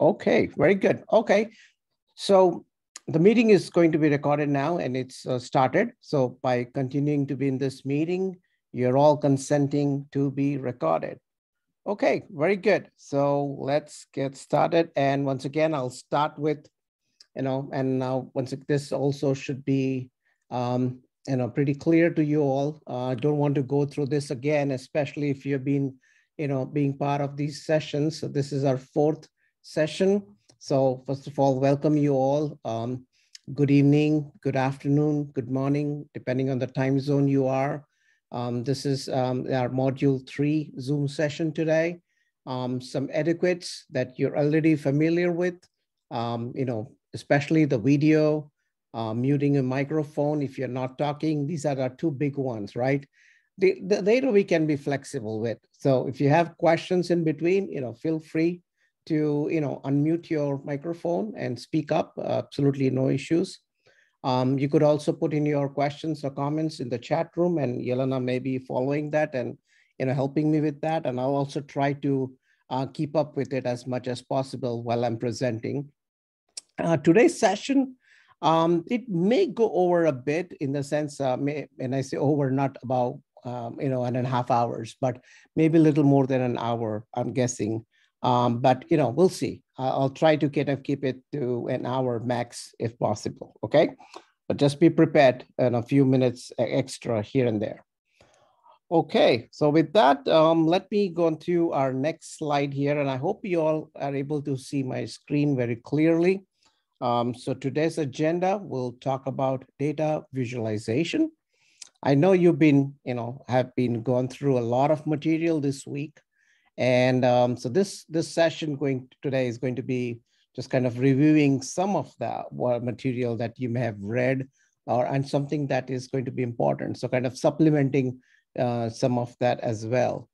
Okay, very good. Okay, so the meeting is going to be recorded now and it's uh, started. So by continuing to be in this meeting, you're all consenting to be recorded. Okay, very good. So let's get started. And once again, I'll start with, you know, and now once this also should be, um, you know, pretty clear to you all. I uh, don't want to go through this again, especially if you've been, you know, being part of these sessions. So this is our fourth session. So first of all, welcome you all. Um, good evening, good afternoon, good morning, depending on the time zone you are. Um, this is um, our module three Zoom session today. Um, some etiquettes that you're already familiar with, um, you know, especially the video, uh, muting a microphone if you're not talking. These are our two big ones, right? The, the later we can be flexible with. So if you have questions in between, you know, feel free to you know unmute your microphone and speak up. Absolutely no issues. Um, you could also put in your questions or comments in the chat room, and Yelena may be following that and you know helping me with that. And I'll also try to uh, keep up with it as much as possible while I'm presenting. Uh, today's session, um, it may go over a bit in the sense, uh, may, and I say over, not about um, you know and a half hours, but maybe a little more than an hour, I'm guessing. Um, but you know, we'll see. I'll try to kind of keep it to an hour max if possible. Okay, but just be prepared and a few minutes extra here and there. Okay, so with that, um, let me go on to our next slide here, and I hope you all are able to see my screen very clearly. Um, so today's agenda, we'll talk about data visualization. I know you've been, you know, have been going through a lot of material this week. And um, so this, this session going today is going to be just kind of reviewing some of the material that you may have read or and something that is going to be important. So kind of supplementing uh, some of that as well.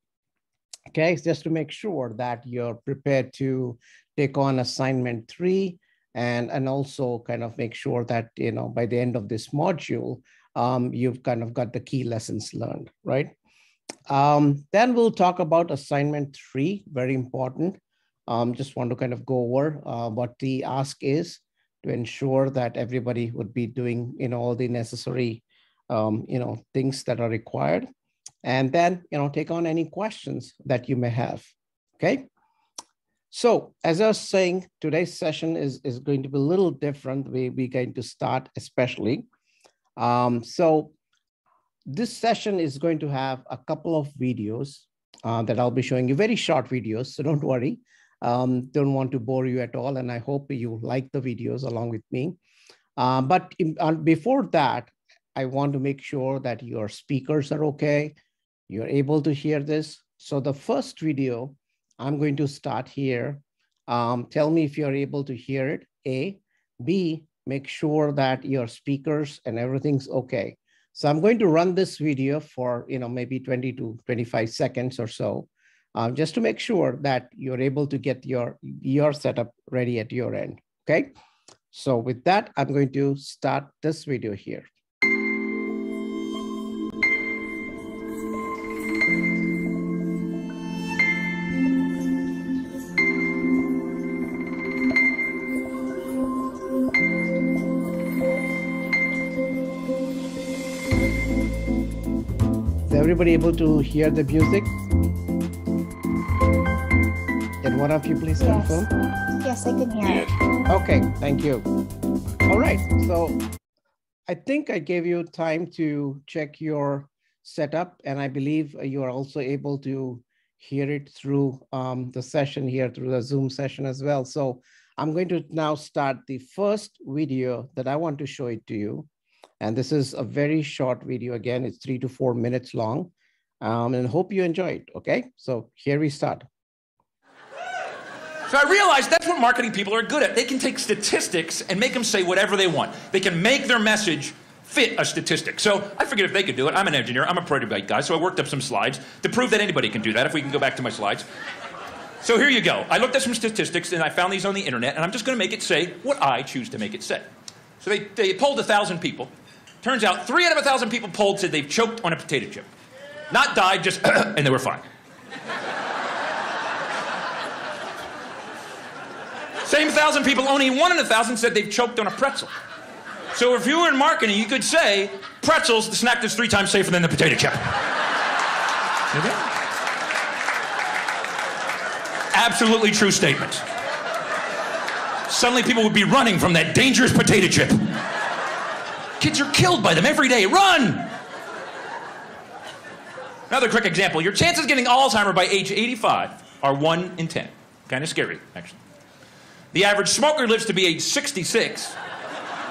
Okay, just to make sure that you're prepared to take on assignment three and, and also kind of make sure that, you know, by the end of this module, um, you've kind of got the key lessons learned, right? Um, then we'll talk about assignment three, very important. Um, just want to kind of go over uh, what the ask is to ensure that everybody would be doing you know, all the necessary um, you know, things that are required. And then you know, take on any questions that you may have, okay? So as I was saying, today's session is, is going to be a little different. We, we're going to start especially. Um, so this session is going to have a couple of videos uh, that I'll be showing you, very short videos, so don't worry. Um, don't want to bore you at all, and I hope you like the videos along with me. Uh, but in, uh, before that, I want to make sure that your speakers are okay, you're able to hear this. So the first video, I'm going to start here. Um, tell me if you're able to hear it, A. B, make sure that your speakers and everything's okay. So I'm going to run this video for, you know, maybe 20 to 25 seconds or so, um, just to make sure that you're able to get your, your setup ready at your end, okay? So with that, I'm going to start this video here. Everybody able to hear the music? Can one of you please yes. confirm? Yes, I can hear it. Okay, thank you. All right, so I think I gave you time to check your setup, and I believe you are also able to hear it through um, the session here, through the Zoom session as well. So I'm going to now start the first video that I want to show it to you. And this is a very short video. Again, it's three to four minutes long. Um, and hope you enjoy it. Okay, so here we start. So I realized that's what marketing people are good at. They can take statistics and make them say whatever they want. They can make their message fit a statistic. So I figured if they could do it, I'm an engineer, I'm a prototype guy, so I worked up some slides to prove that anybody can do that, if we can go back to my slides. So here you go. I looked at some statistics and I found these on the internet, and I'm just going to make it say what I choose to make it say. So they, they polled 1,000 people. Turns out three out of a thousand people polled said they've choked on a potato chip. Not died, just, and they were fine. Same thousand people, only one in a thousand said they've choked on a pretzel. So if you were in marketing, you could say, pretzels, the snack that's three times safer than the potato chip. Okay? Absolutely true statement. Suddenly people would be running from that dangerous potato chip. Kids are killed by them every day. Run! Another quick example your chances of getting Alzheimer's by age 85 are 1 in 10. Kind of scary, actually. The average smoker lives to be age 66.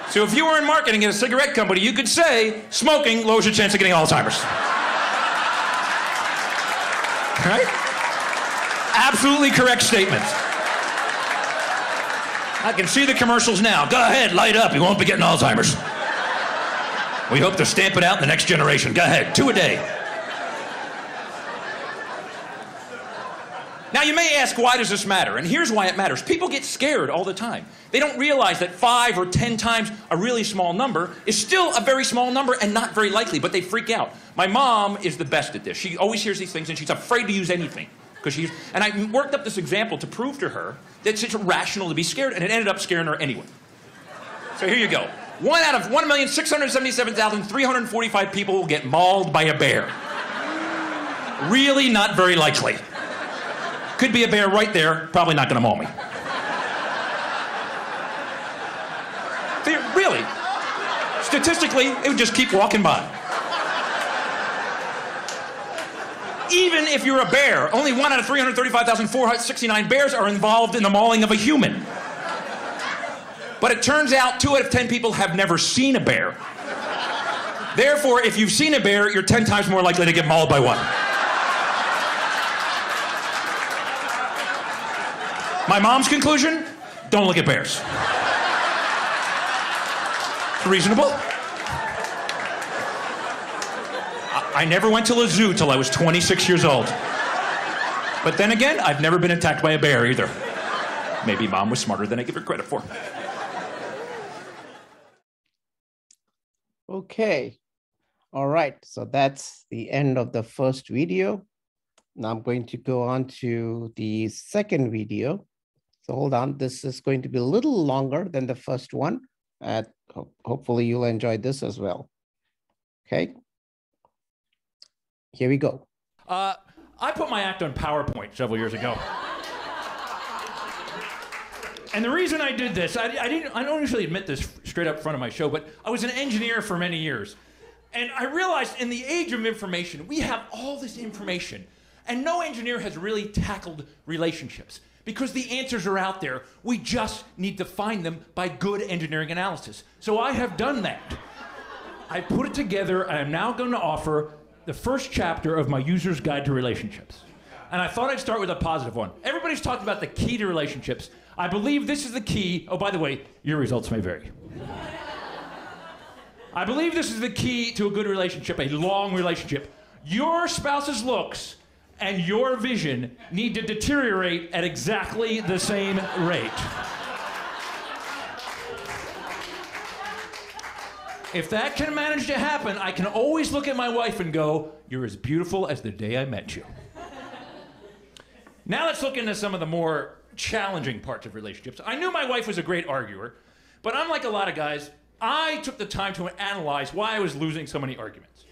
So if you were in marketing at a cigarette company, you could say smoking lowers your chance of getting Alzheimer's. Right? Absolutely correct statement. I can see the commercials now. Go ahead, light up. You won't be getting Alzheimer's. We hope to stamp it out in the next generation. Go ahead, two a day. Now, you may ask, why does this matter? And here's why it matters. People get scared all the time. They don't realize that five or ten times a really small number is still a very small number and not very likely, but they freak out. My mom is the best at this. She always hears these things and she's afraid to use anything. Because she's, and I worked up this example to prove to her that it's rational to be scared, and it ended up scaring her anyway. So here you go. One out of 1,677,345 people will get mauled by a bear. Really not very likely. Could be a bear right there, probably not gonna maul me. Really. Statistically, it would just keep walking by. Even if you're a bear, only one out of 335,469 bears are involved in the mauling of a human. But it turns out two out of 10 people have never seen a bear. Therefore, if you've seen a bear, you're 10 times more likely to get mauled by one. My mom's conclusion don't look at bears. It's Reasonable. I, never went to a zoo till I was 26 years old. But then again, I've never been attacked by a bear either. Maybe mom was smarter than I give her credit for. Okay. All right. So that's the end of the first video. Now I'm going to go on to the second video. So hold on. This is going to be a little longer than the first one. Uh, ho- hopefully you'll enjoy this as well. Okay. Here we go. Uh, I put my act on PowerPoint several years ago. And the reason I did this, I, I didn't, I don't usually admit this straight up front of my show, but I was an engineer for many years. And I realized in the age of information, we have all this information, and no engineer has really tackled relationships because the answers are out there. We just need to find them by good engineering analysis. So I have done that. I put it together. I am now going to offer the first chapter of my user's guide to relationships. And I thought I'd start with a positive one. Everybody's talked about the key to relationships. I believe this is the key. Oh, by the way, your results may vary. I believe this is the key to a good relationship, a long relationship. Your spouse's looks and your vision need to deteriorate at exactly the same rate. If that can manage to happen, I can always look at my wife and go, You're as beautiful as the day I met you. Now let's look into some of the more challenging parts of relationships. I knew my wife was a great arguer, but unlike a lot of guys, I took the time to analyze why I was losing so many arguments.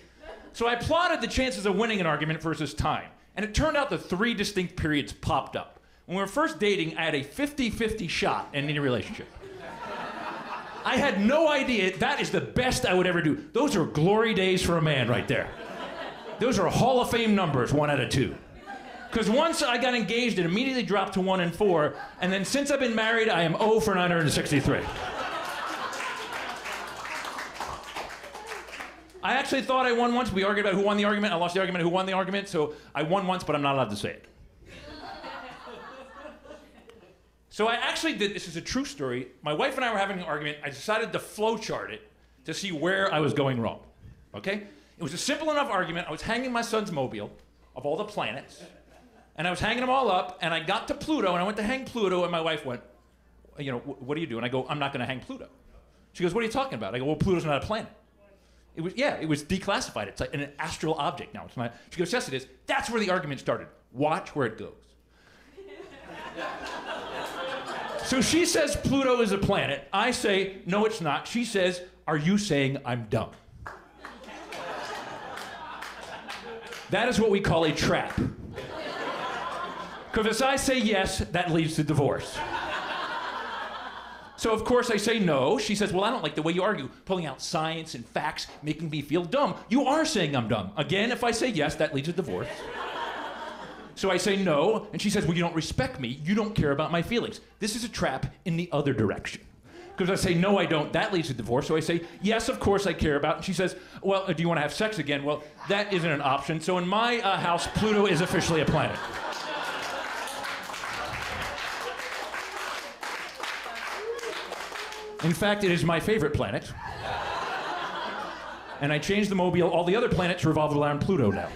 So I plotted the chances of winning an argument versus time, and it turned out the three distinct periods popped up. When we were first dating, I had a 50 50 shot in any relationship. I had no idea that is the best I would ever do. Those are glory days for a man right there. Those are Hall of Fame numbers, one out of two. Because once I got engaged, it immediately dropped to one and four, and then since I've been married, I am 0 for 963. I actually thought I won once. We argued about who won the argument. I lost the argument, who won the argument. So I won once, but I'm not allowed to say it. So I actually did. This is a true story. My wife and I were having an argument. I decided to flowchart it to see where I was going wrong. Okay? It was a simple enough argument. I was hanging my son's mobile of all the planets, and I was hanging them all up. And I got to Pluto, and I went to hang Pluto, and my wife went, "You know, what do you do?" And I go, "I'm not going to hang Pluto." She goes, "What are you talking about?" I go, "Well, Pluto's not a planet." It was yeah, it was declassified. It's like an astral object now. It's not. She goes, yes, it is. That's where the argument started. Watch where it goes. So she says Pluto is a planet. I say, no, it's not. She says, are you saying I'm dumb? That is what we call a trap. Because if I say yes, that leads to divorce. So of course I say no. She says, "Well, I don't like the way you argue, pulling out science and facts, making me feel dumb. You are saying I'm dumb." Again, if I say yes, that leads to divorce. So I say no, and she says, "Well, you don't respect me. You don't care about my feelings." This is a trap in the other direction. Because I say no, I don't. That leads to divorce. So I say yes, of course I care about. And she says, "Well, do you want to have sex again?" Well, that isn't an option. So in my uh, house, Pluto is officially a planet. In fact, it is my favorite planet. And I changed the mobile. All the other planets revolve around Pluto now.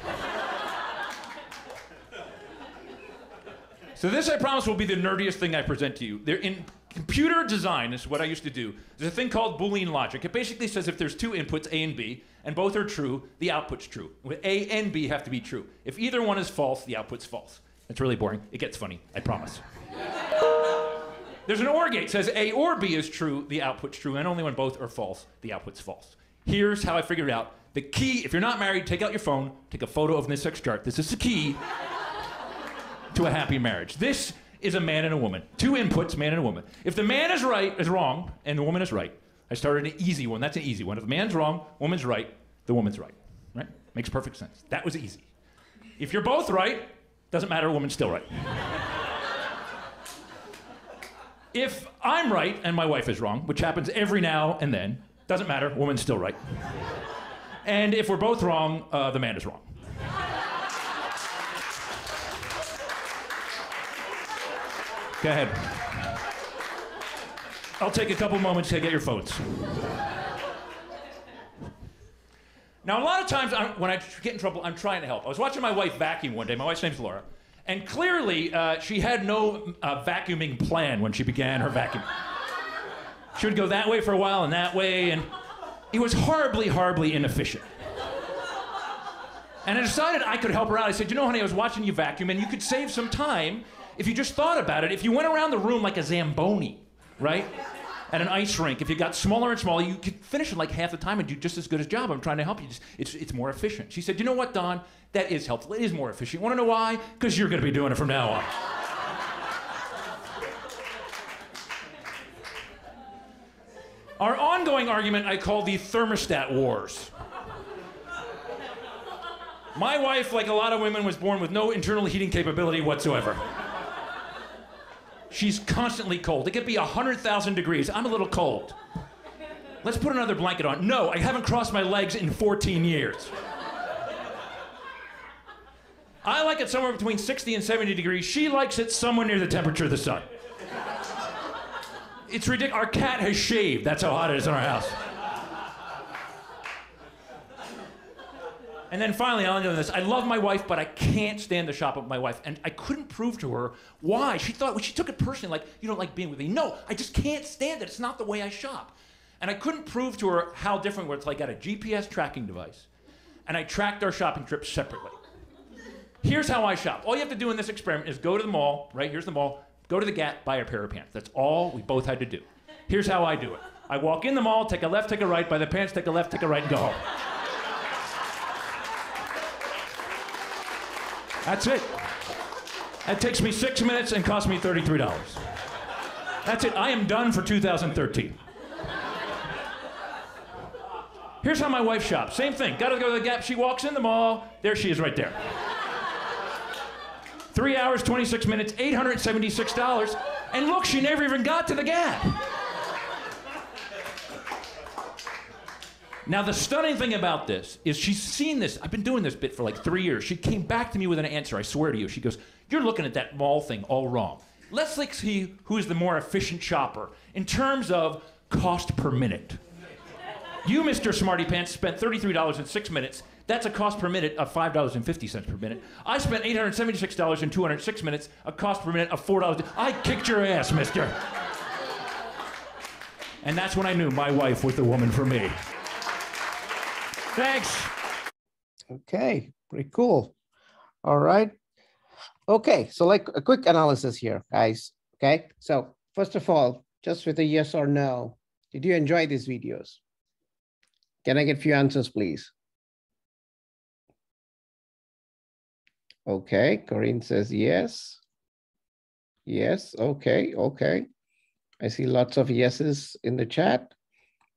So this, I promise, will be the nerdiest thing I present to you. There, in computer design, is what I used to do. There's a thing called Boolean logic. It basically says if there's two inputs, A and B, and both are true, the output's true. A and B have to be true. If either one is false, the output's false. It's really boring. It gets funny, I promise. There's an OR gate says A or B is true, the output's true, and only when both are false, the output's false. Here's how I figured it out. The key, if you're not married, take out your phone, take a photo of this sex chart. This is the key to a happy marriage. This is a man and a woman. Two inputs, man and a woman. If the man is right, is wrong, and the woman is right, I started an easy one. That's an easy one. If the man's wrong, woman's right, the woman's right. Right? Makes perfect sense. That was easy. If you're both right, doesn't matter, woman's still right. If I'm right and my wife is wrong, which happens every now and then, doesn't matter, woman's still right. And if we're both wrong, uh, the man is wrong. Go ahead. I'll take a couple moments to get your phones. Now, a lot of times I'm, when I get in trouble, I'm trying to help. I was watching my wife vacuum one day. My wife's name's Laura. And clearly, uh, she had no uh, vacuuming plan when she began her vacuum. She would go that way for a while and that way, and it was horribly, horribly inefficient. And I decided I could help her out. I said, You know, honey, I was watching you vacuum, and you could save some time if you just thought about it. If you went around the room like a Zamboni, right? At an ice rink, if you got smaller and smaller, you could finish in like half the time and do just as good a job. I'm trying to help you. It's, it's more efficient. She said, You know what, Don? That is helpful. It is more efficient. Want to know why? Because you're going to be doing it from now on. Our ongoing argument I call the thermostat wars. My wife, like a lot of women, was born with no internal heating capability whatsoever. She's constantly cold. It could be 100,000 degrees. I'm a little cold. Let's put another blanket on. No, I haven't crossed my legs in 14 years. I like it somewhere between 60 and 70 degrees. She likes it somewhere near the temperature of the sun. It's ridiculous. Our cat has shaved. That's how hot it is in our house. And then finally, I'll end on this. I love my wife, but I can't stand to shop with my wife. And I couldn't prove to her why. She thought, well, she took it personally, like, you don't like being with me. No, I just can't stand it. It's not the way I shop. And I couldn't prove to her how different we It's like I got a GPS tracking device, and I tracked our shopping trips separately. Here's how I shop. All you have to do in this experiment is go to the mall, right? Here's the mall. Go to the Gap, buy a pair of pants. That's all we both had to do. Here's how I do it. I walk in the mall, take a left, take a right, buy the pants, take a left, take a right, and go home. That's it. That takes me six minutes and costs me $33. That's it. I am done for 2013. Here's how my wife shops. Same thing. Got to go to the Gap. She walks in the mall. There she is right there. Three hours, 26 minutes, $876. And look, she never even got to the Gap. Now, the stunning thing about this is she's seen this. I've been doing this bit for like three years. She came back to me with an answer, I swear to you. She goes, You're looking at that mall thing all wrong. Let's like see who is the more efficient shopper in terms of cost per minute. You, Mr. Smarty Pants, spent $33 in six minutes. That's a cost per minute of $5.50 per minute. I spent $876 in 206 minutes, a cost per minute of $4. I kicked your ass, mister. And that's when I knew my wife was the woman for me. Thanks. Okay, pretty cool. All right. Okay, so like a quick analysis here, guys. Okay, so first of all, just with a yes or no, did you enjoy these videos? Can I get a few answers, please? Okay, Corinne says yes. Yes, okay, okay. I see lots of yeses in the chat.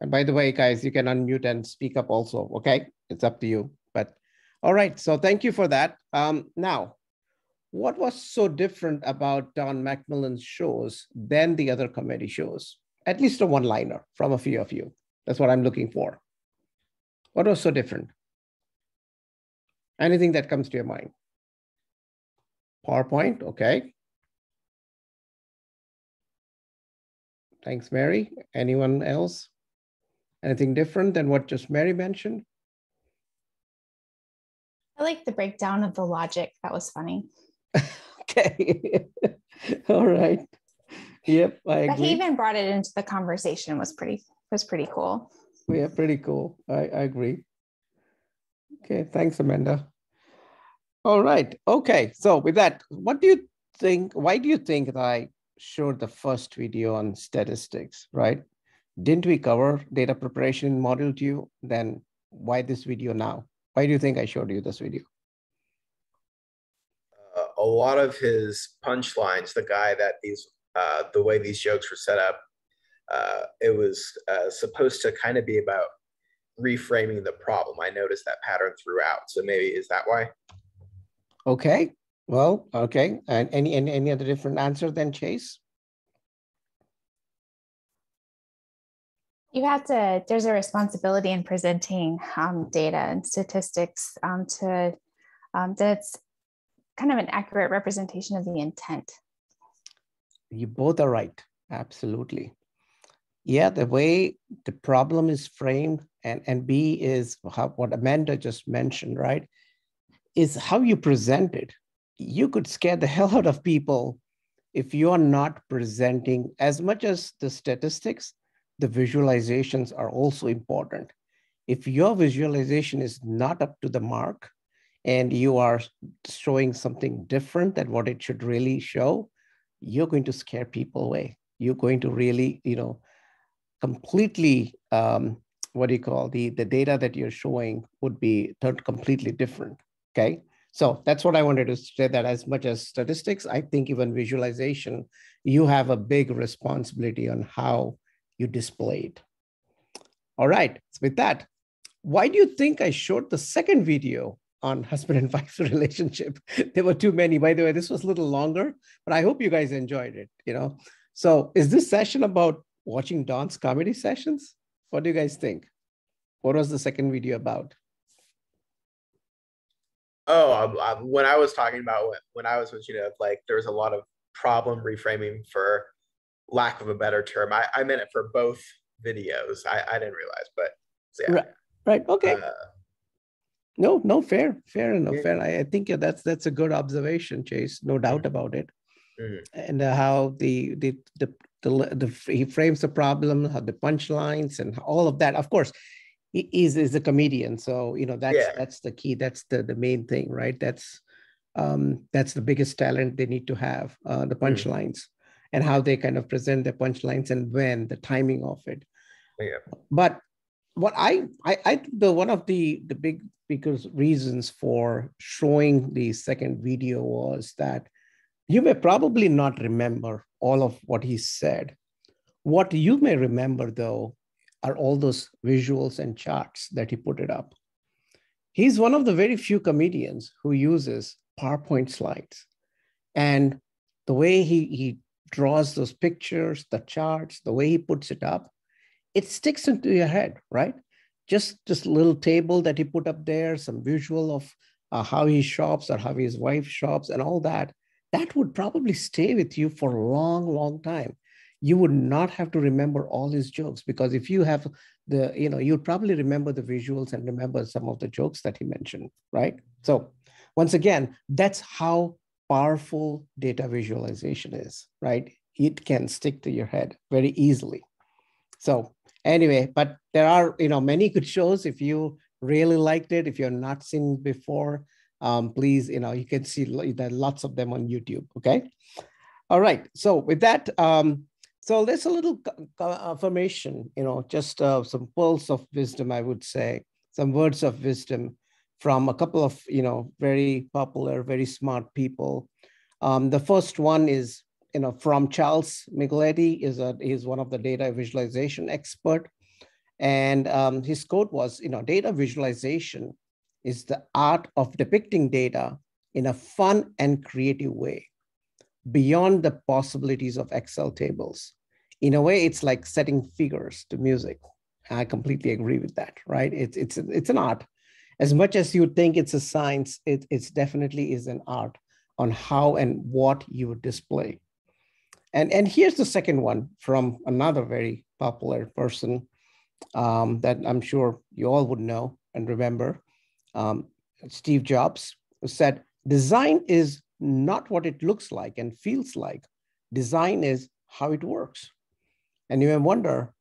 And by the way, guys, you can unmute and speak up also, okay? It's up to you. But all right, so thank you for that. Um, now, what was so different about Don McMillan's shows than the other comedy shows? At least a one-liner from a few of you. That's what I'm looking for. What was so different? Anything that comes to your mind? PowerPoint, okay. Thanks, Mary. Anyone else? Anything different than what just Mary mentioned? I like the breakdown of the logic. That was funny. okay. All right. Yep, I agree. But he even brought it into the conversation was pretty was pretty cool. Yeah, pretty cool. I, I agree. Okay, thanks, Amanda. All right. Okay. So with that, what do you think? Why do you think that I showed the first video on statistics, right? Didn't we cover data preparation in module two? Then why this video now? Why do you think I showed you this video? Uh, a lot of his punchlines, the guy that these, uh, the way these jokes were set up, uh, it was uh, supposed to kind of be about reframing the problem. I noticed that pattern throughout. So maybe is that why? Okay. Well, okay. And any any, any other different answer than Chase? You have to, there's a responsibility in presenting um, data and statistics um, to, um, that's kind of an accurate representation of the intent. You both are right. Absolutely. Yeah, the way the problem is framed and, and B is how, what Amanda just mentioned, right? Is how you present it. You could scare the hell out of people if you are not presenting as much as the statistics, the visualizations are also important. If your visualization is not up to the mark and you are showing something different than what it should really show, you're going to scare people away. You're going to really, you know, completely, um, what do you call the, the data that you're showing would be turned completely different, okay? So that's what I wanted to say that as much as statistics, I think even visualization, you have a big responsibility on how you displayed. All right, so with that, why do you think I showed the second video on husband and wife relationship? there were too many. By the way, this was a little longer, but I hope you guys enjoyed it, you know? So is this session about watching Don's comedy sessions? What do you guys think? What was the second video about? Oh, um, um, when I was talking about when, when I was with you know, like there was a lot of problem reframing for lack of a better term. I, I meant it for both videos. I, I didn't realize, but yeah. Right. right. Okay. Uh, no, no, fair, fair enough. Yeah. Fair. I, I think yeah, that's that's a good observation, Chase. No doubt mm-hmm. about it. Mm-hmm. And uh, how the, the the the the he frames the problem, how the punchlines, and all of that. Of course, he is is a comedian, so you know that's yeah. that's the key. That's the the main thing, right? That's um, that's the biggest talent they need to have. Uh, the mm-hmm. punchlines. Mm-hmm and how they kind of present their punchlines and when the timing of it. Yeah. But what I, I, I the one of the the big because reasons for showing the second video was that you may probably not remember all of what he said. What you may remember though are all those visuals and charts that he put it up. He's one of the very few comedians who uses PowerPoint slides. And the way he, he draws those pictures, the charts, the way he puts it up, it sticks into your head, right? Just this little table that he put up there, some visual of uh, how he shops or how his wife shops and all that, that would probably stay with you for a long, long time. You would not have to remember all his jokes because if you have the, you know, you'd probably remember the visuals and remember some of the jokes that he mentioned, right? So once again, that's how powerful data visualization is, right? It can stick to your head very easily. So anyway, but there are you know many good shows. If you really liked it, if you're not seen before, um, please you know you can see there are lots of them on YouTube. Okay. All right. So with that, um, So there's a little affirmation, you know, just uh, some pearls of wisdom, I would say, some words of wisdom from a couple of, you know, very popular, very smart people. Um, the first one is, you know, from Charles Micheletti, is a is one of the data visualization expert, and um, his quote was, you know, data visualization is the art of depicting data in a fun and creative way beyond the possibilities of Excel tables. In a way, it's like setting figures to music. I completely agree with that, right? It's, it's, it's an art. As much as you think it's a science, it it's definitely is an art on how and what you display. And, and here's the second one from another very popular person um, that I'm sure you all would know and remember. Um, Steve Jobs said, design is not what it looks like and feels like. Design is how it works. And you may wonder,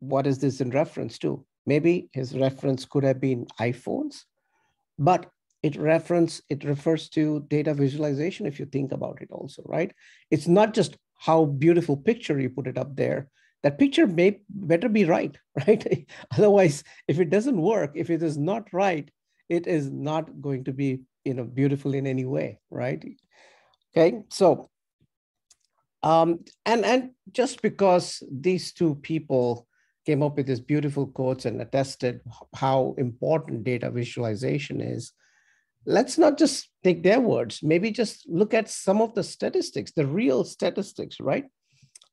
what is this in reference to? Maybe his reference could have been iPhones, but it reference it refers to data visualization if you think about it also, right? It's not just how beautiful picture you put it up there. That picture may better be right, right? Otherwise, if it doesn't work, if it is not right, it is not going to be you know beautiful in any way, right? Okay, so um, and and just because these two people came up with these beautiful quotes and attested how important data visualization is, let's not just take their words. Maybe just look at some of the statistics, the real statistics, right?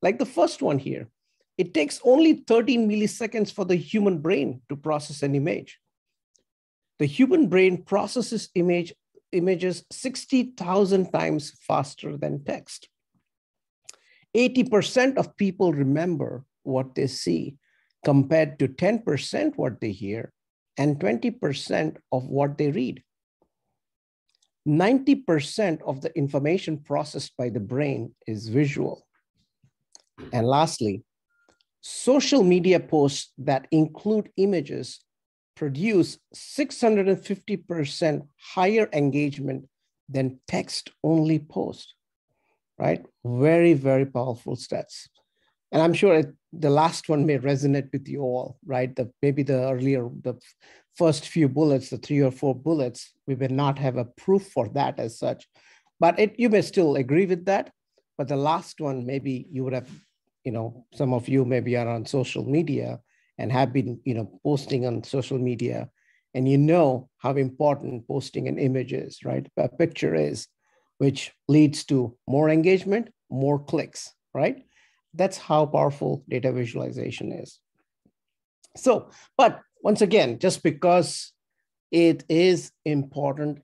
Like the first one here, it takes only 13 milliseconds for the human brain to process an image. The human brain processes image images 60,000 times faster than text. 80% of people remember what they see compared to 10% what they hear and 20% of what they read. 90% of the information processed by the brain is visual. And lastly, social media posts that include images produce 650% higher engagement than text only post, right? Very, very powerful stats. And I'm sure it, the last one may resonate with you all, right? The, maybe the earlier, the first few bullets, the three or four bullets, we may not have a proof for that as such, but it, you may still agree with that. But the last one, maybe you would have, you know, some of you maybe are on social media and have been you know posting on social media and you know how important posting an image is right a picture is which leads to more engagement more clicks right that's how powerful data visualization is. So but once again just because it is important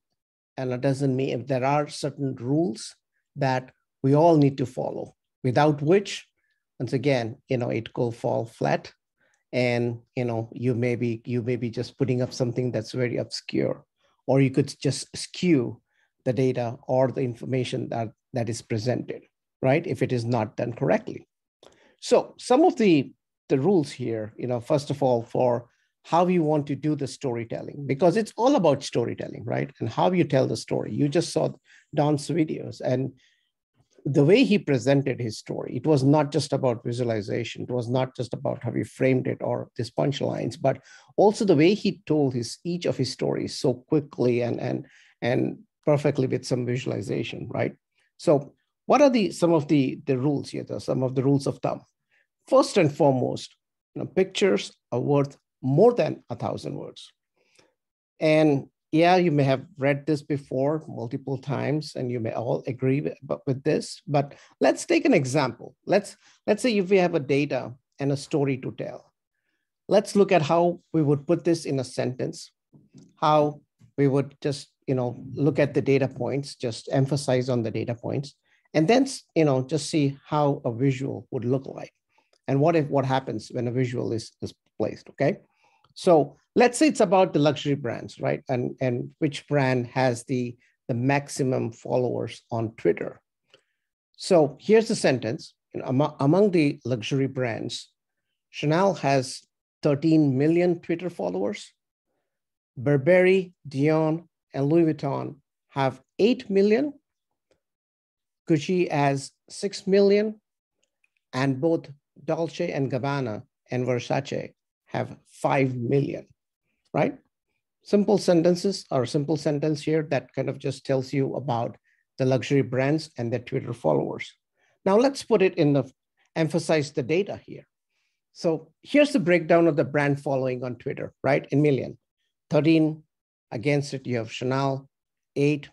and it doesn't mean if there are certain rules that we all need to follow without which once again you know it will fall flat. And you know you may be you may be just putting up something that's very obscure or you could just skew the data or the information that that is presented right? If it is not done correctly so some of the the rules here you know first of all for how you want to do the storytelling because it's all about storytelling right and how you tell the story you just saw don's videos and the way he presented his story, it was not just about visualization. It was not just about how he framed it or his punchlines, but also the way he told his each of his stories so quickly and and and perfectly with some visualization, right? So, what are the some of the the rules here? Some of the rules of thumb. First and foremost, you know, pictures are worth more than a thousand words, and yeah, you may have read this before multiple times and you may all agree with, with this, but let's take an example. Let's, let's say if we have a data and a story to tell. Let's look at how we would put this in a sentence, how we would just, you know, look at the data points, just emphasize on the data points, and then, you know, just see how a visual would look like. And what if what happens when a visual is, is placed, okay? So let's say it's about the luxury brands, right? And, and which brand has the, the maximum followers on Twitter. So here's the sentence. You know, among, among the luxury brands, Chanel has 13 million Twitter followers. Burberry, Dior, and Louis Vuitton have 8 million. Gucci has 6 million. and both Dolce and Gabbana and Versace have 5 million, right? Simple sentences or simple sentence here that kind of just tells you about the luxury brands and their Twitter followers. Now let's put it in the, emphasize the data here. So here's the breakdown of the brand following on Twitter, right? In million, 13 against it, you have Chanel, eight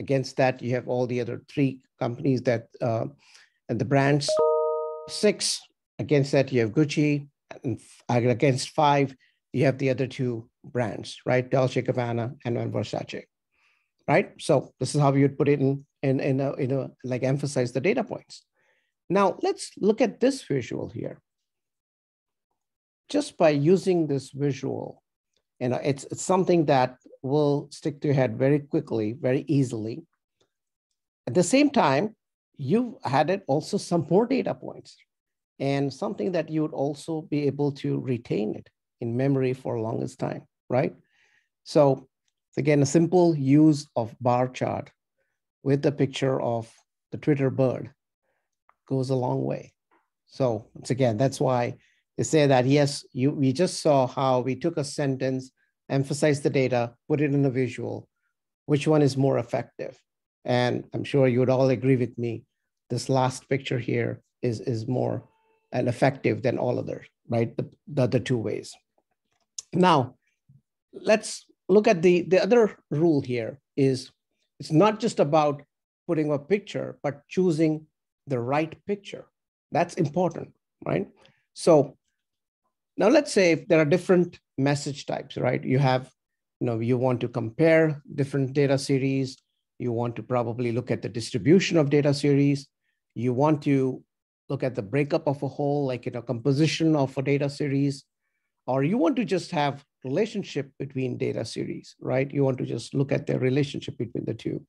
against that, you have all the other three companies that, uh, and the brands, six against that, you have Gucci, and against five, you have the other two brands, right? Dolce Gabbana and Versace, right? So this is how you'd put it in, in, in, a, in a, like emphasize the data points. Now let's look at this visual here just by using this visual, you uh, know, it's, it's something that will stick to your head very quickly, very easily. At the same time, you've added also some more data points and something that you would also be able to retain it in memory for longest time, right? So again, a simple use of bar chart with the picture of the Twitter bird goes a long way. So once again, that's why they say that, yes, you, we just saw how we took a sentence, emphasized the data, put it in a visual, which one is more effective? And I'm sure you would all agree with me, this last picture here is, is more and effective than all others, right? The, the other two ways. Now, let's look at the, the other rule here is it's not just about putting a picture, but choosing the right picture. That's important, right? So now let's say if there are different message types, right? You have, you know, you want to compare different data series. You want to probably look at the distribution of data series. You want to look at the breakup of a whole, like, you know, composition of a data series, or you want to just have relationship between data series, right? You want to just look at the relationship between the two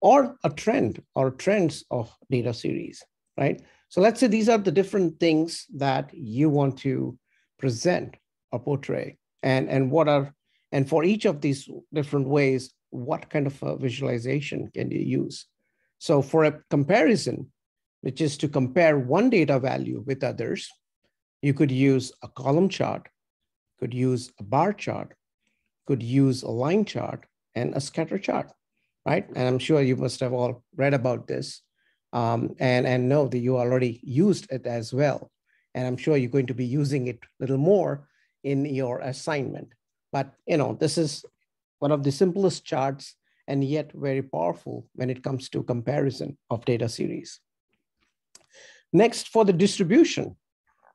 or a trend or trends of data series, right? So let's say these are the different things that you want to present or portray and and what are and for each of these different ways what kind of a visualization can you use? So for a comparison which is to compare one data value with others you could use a column chart could use a bar chart could use a line chart and a scatter chart right? And i'm sure you must have all read about this um, and and know that you already used it as well and I'm sure you're going to be using it a little more in your assignment. But you know, this is one of the simplest charts and yet very powerful when it comes to comparison of data series. Next, for the distribution,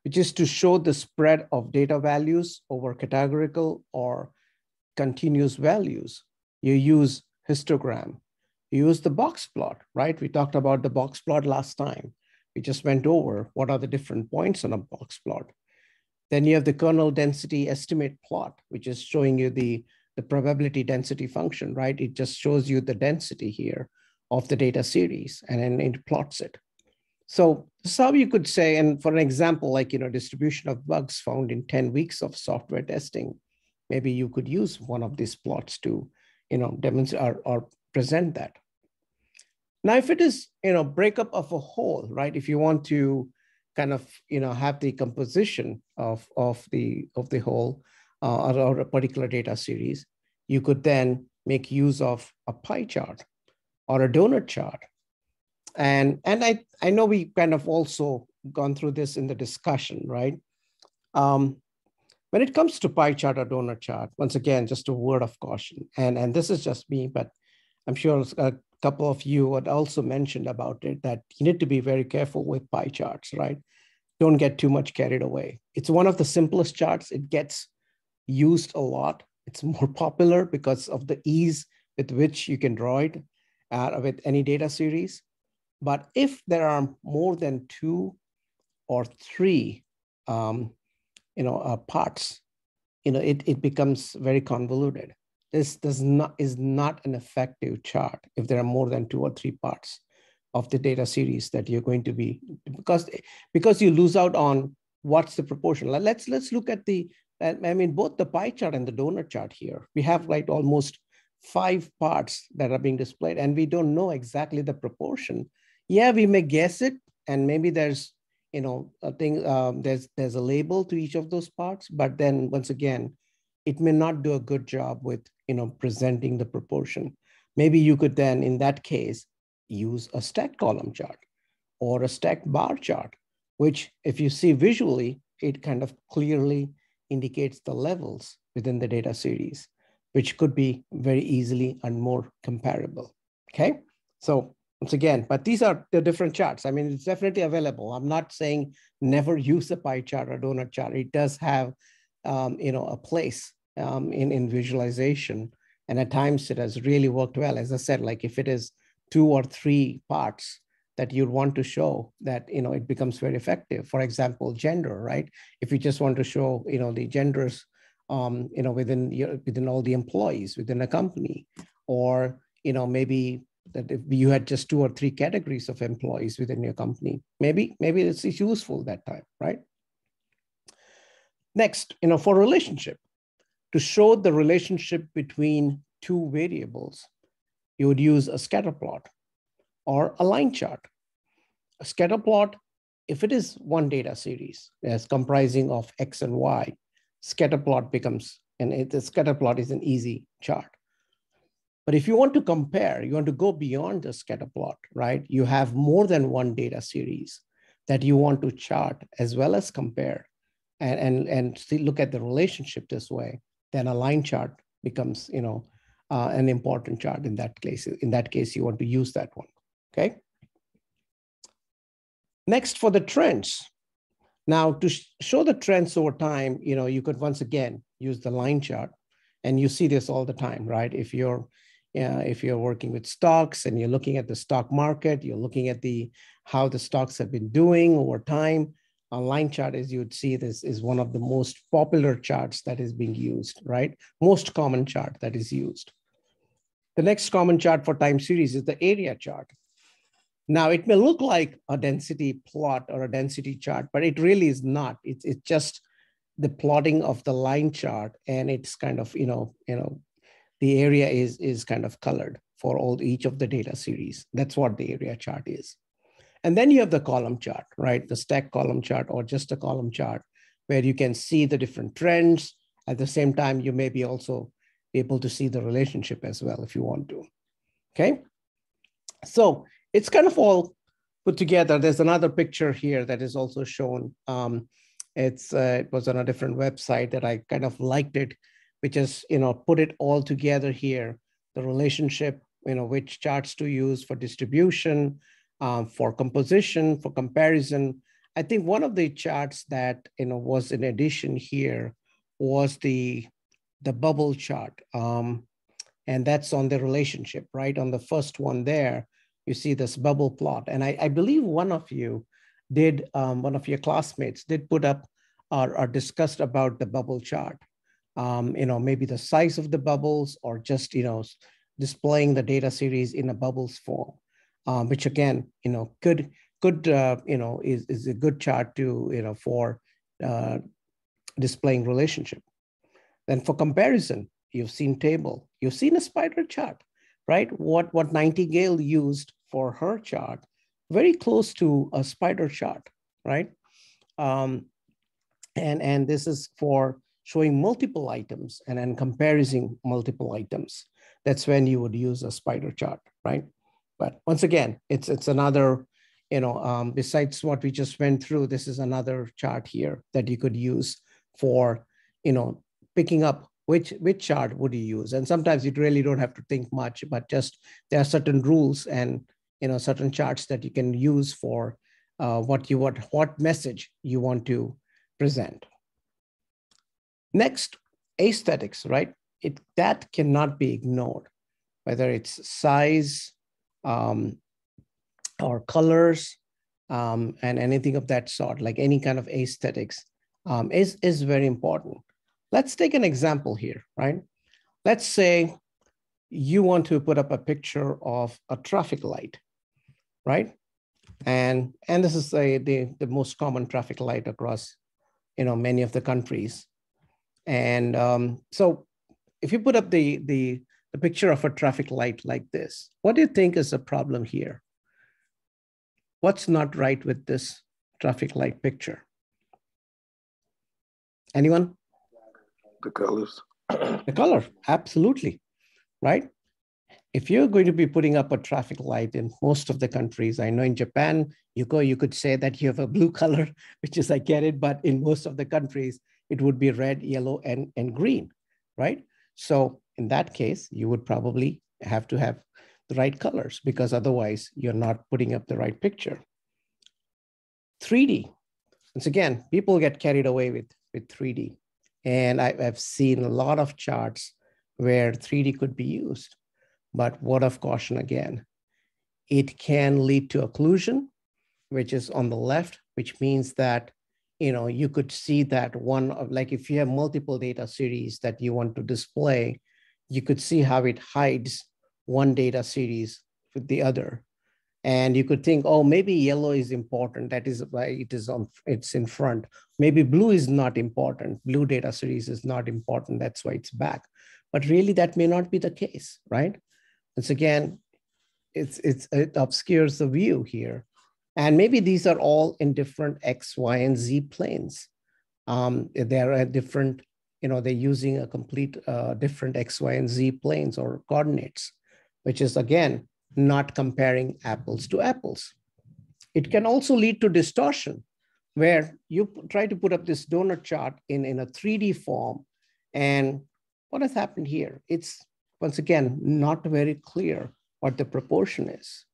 which is to show the spread of data values over categorical or continuous values, you use histogram. You use the box plot, right? We talked about the box plot last time. We just went over what are the different points on a box plot. Then you have the kernel density estimate plot, which is showing you the, the probability density function, right? It just shows you the density here of the data series and then it plots it. So how you could say, and for an example, like, you know, distribution of bugs found in 10 weeks of software testing, maybe you could use one of these plots to, you know, demonstrate or, or present that. Now, if it is, you know, breakup of a whole, right? If you want to kind of, you know, have the composition of, of the of the whole uh, or, a particular data series, you could then make use of a pie chart or a donut chart. And, and I, I know we kind of also gone through this in the discussion, right? Um, when it comes to pie chart or donut chart, once again, just a word of caution. And, and this is just me, but I'm sure a couple of you had also mentioned about it that you need to be very careful with pie charts, right? Don't get too much carried away. It's one of the simplest charts. It gets used a lot. It's more popular because of the ease with which you can draw it uh, with any data series. But if there are more than two or three, um, you know, uh, parts, you know, it, it becomes very convoluted. This does not is not an effective chart if there are more than two or three parts of the data series that you're going to be because because you lose out on what's the proportion. Let's let's look at the I mean both the pie chart and the donut chart here. We have like almost five parts that are being displayed and we don't know exactly the proportion. Yeah, we may guess it and maybe there's you know, a thing, um, there's, there's a label to each of those parts, but then once again, it may not do a good job with, you know, presenting the proportion. Maybe you could then, in that case, use a stacked column chart or a stacked bar chart, which if you see visually, it kind of clearly indicates the levels within the data series, which could be very easily and more comparable, okay? So once again, but these are the different charts. I mean, it's definitely available. I'm not saying never use a pie chart or donut chart. It does have, um, you know, a place um, in, in visualization. And at times it has really worked well. As I said, like if it is two or three parts that you'd want to show that you know it becomes very effective for example gender right if you just want to show you know the genders um, you know within your, within all the employees within a company or you know maybe that if you had just two or three categories of employees within your company maybe maybe it's, it's useful that time right next you know for relationship to show the relationship between two variables you would use a scatter plot or a line chart. A scatter plot, if it is one data series as comprising of X and Y, scatter plot becomes, and the scatter plot is an easy chart. But if you want to compare, you want to go beyond the scatter plot, right? You have more than one data series that you want to chart as well as compare and, and, and see, look at the relationship this way, then a line chart becomes, you know, uh, an important chart in that case. In that case, you want to use that one, okay? Next for the trends. Now to sh show the trends over time, you know, you could once again use the line chart and you see this all the time, right? If you're uh, if you're working with stocks and you're looking at the stock market, you're looking at the how the stocks have been doing over time, line chart, as you would see, this is one of the most popular charts that is being used, right? Most common chart that is used. The next common chart for time series is the area chart. Now it may look like a density plot or a density chart, but it really is not. It's, it's just the plotting of the line chart and it's kind of, you know, you know, the area is, is kind of colored for all each of the data series. That's what the area chart is. And then you have the column chart, right? The stack column chart or just a column chart where you can see the different trends. At the same time, you may be also able to see the relationship as well if you want to. Okay. So it's kind of all put together. There's another picture here that is also shown. Um, it's uh, it was on a different website that I kind of liked it, which is you know put it all together here. The relationship, you know, which charts to use for distribution, um, for composition, for comparison. I think one of the charts that you know was in addition here was the the bubble chart. Um, and that's on the relationship, right? On the first one there, you see this bubble plot. And I, I believe one of you did, um, one of your classmates did put up or, or discussed about the bubble chart. Um, you know, maybe the size of the bubbles or just, you know, displaying the data series in a bubbles form, um, which again, you know, could, could uh, you know, is, is a good chart to, you know, for uh, displaying relationship. Then for comparison, you've seen table, you've seen a spider chart, right? What, what Nightingale used for her chart, very close to a spider chart, right? Um, and, and this is for showing multiple items and then comparing multiple items. That's when you would use a spider chart, right? But once again, it's, it's another, you know, um, besides what we just went through, this is another chart here that you could use for, you know, picking up which which chart would you use. And sometimes you really don't have to think much but just there are certain rules and you know certain charts that you can use for uh, what you what what message you want to present. Next aesthetics right? It that cannot be ignored whether it's size um, or colors um, and anything of that sort like any kind of aesthetics um, is is very important Let's take an example here, right? Let's say you want to put up a picture of a traffic light, right? And, and this is a, the, the most common traffic light across you know, many of the countries. And um, so if you put up the, the, the picture of a traffic light like this, what do you think is the problem here? What's not right with this traffic light picture? Anyone? The colors. the color, absolutely, right? If you're going to be putting up a traffic light in most of the countries, I know in Japan, you go, you could say that you have a blue color, which is I get it, but in most of the countries, it would be red, yellow, and, and green, right? So in that case, you would probably have to have the right colors because otherwise you're not putting up the right picture. 3D. Once again, people get carried away with, with 3D. And I, have seen a lot of charts where 3D could be used. But word of caution again, it can lead to occlusion, which is on the left, which means that you know you could see that one of like if you have multiple data series that you want to display, you could see how it hides one data series with the other. And you could think, oh, maybe yellow is important. That is why it is on, it's in front. Maybe blue is not important. Blue data series is not important. That's why it's back. But really, that may not be the case, right? Once again, it's, it's, it obscures the view here. And maybe these are all in different X, Y, and Z planes. Um, they're at different, you know, they're using a complete uh, different X, Y, and Z planes or coordinates which is again, not comparing apples to apples. It can also lead to distortion where you try to put up this donut chart in, in a 3D form. And what has happened here? It's once again, not very clear what the proportion is.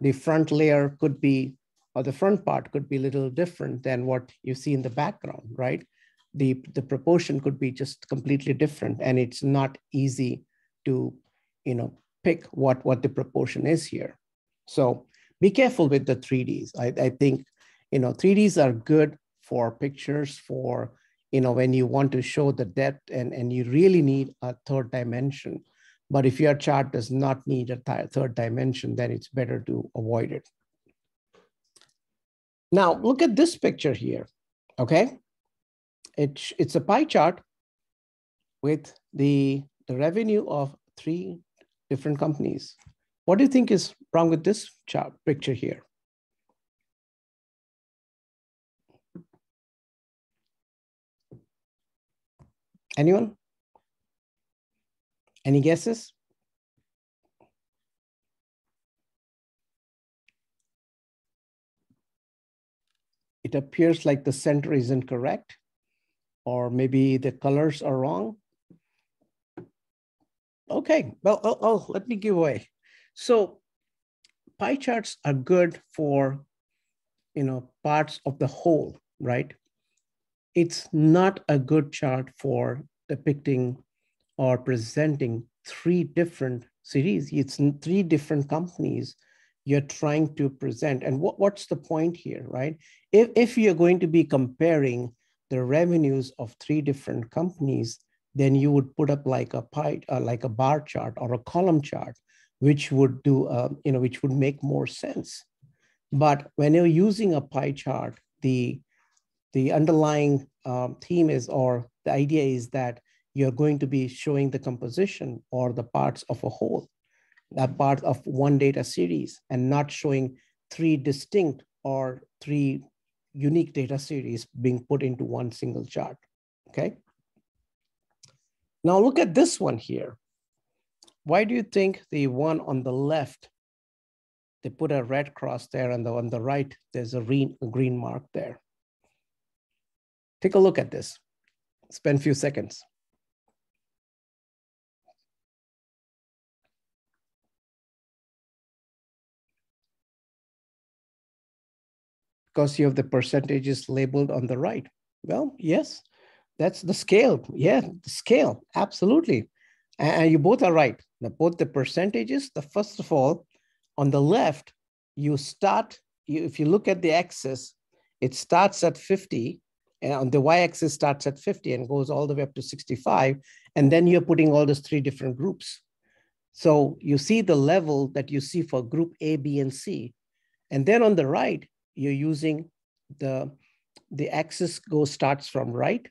The front layer could be, or the front part could be a little different than what you see in the background, right? The, the proportion could be just completely different and it's not easy to, you know, pick what, what the proportion is here. So be careful with the 3Ds. I, I think, you know, 3Ds are good for pictures for, you know, when you want to show the depth and, and you really need a third dimension. But if your chart does not need a third dimension, then it's better to avoid it. Now, look at this picture here, okay? It's, it's a pie chart with the, the revenue of three different companies. What do you think is wrong with this chart picture here? Anyone? Any guesses? It appears like the center isn't correct, or maybe the colors are wrong. Okay, well, oh, oh, let me give away. So pie charts are good for, you know, parts of the whole, right? It's not a good chart for depicting or presenting three different series. It's three different companies you're trying to present. And what, what's the point here, right? If, if you're going to be comparing the revenues of three different companies, then you would put up like a pie, uh, like a bar chart or a column chart, which would do, uh, you know, which would make more sense. But when you're using a pie chart, the the underlying um, theme is, or the idea is that you're going to be showing the composition or the parts of a whole, that part of one data series, and not showing three distinct or three unique data series being put into one single chart. Okay. Now look at this one here. Why do you think the one on the left, they put a red cross there and the, on the right, there's a green, a green mark there. Take a look at this. Spend a few seconds. Because you have the percentages labeled on the right. Well, yes, that's the scale. Yeah, the scale. Absolutely. And you both are right. Now, both the percentages, the first of all, on the left, you start, you, if you look at the axis, it starts at 50, and on the y-axis starts at 50 and goes all the way up to 65. And then you're putting all those three different groups. So you see the level that you see for group A, B, and C. And then on the right, you're using the, the axis goes starts from right